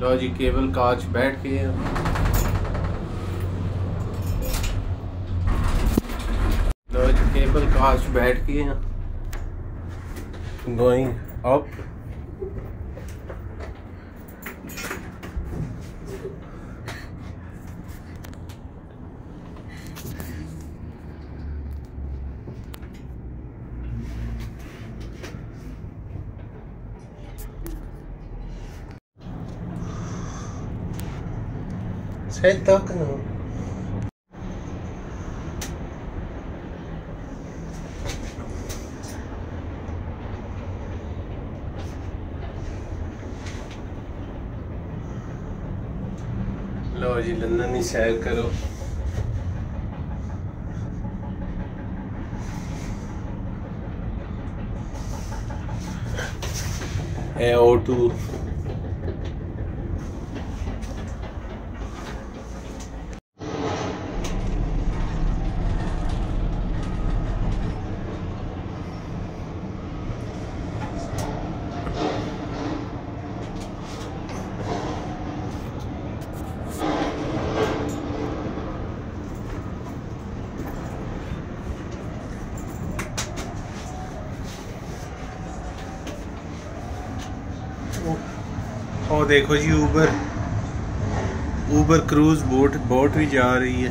لو جی cable کاچ بیٹھ کے ہیں لو جی کیبل کاچ بیٹھ کے ہیں going up Sei toca não. ਲਓ ਜੀ ਲੰਡਨ ਦੀ ਸੈਰ ਕਰੋ ਇਹ O2 دیکھو جی Uber Uber cruise boat boat بھی جا رہی ہے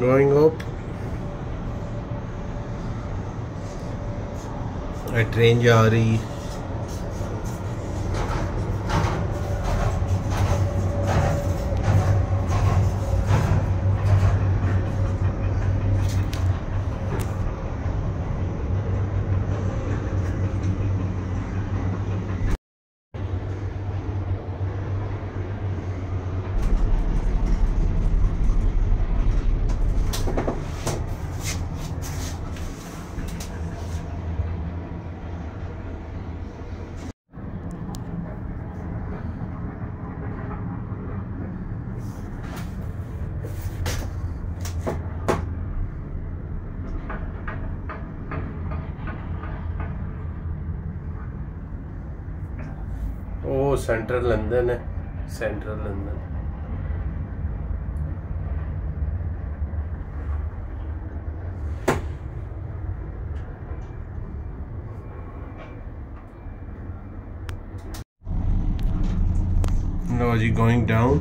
going up. ٹرین جا رہی وہ سینٹرل لندن ہے central London. G going down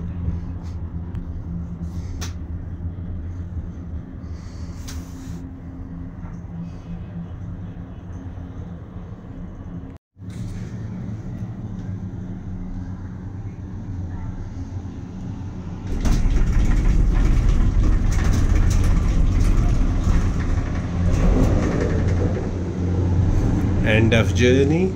end of journey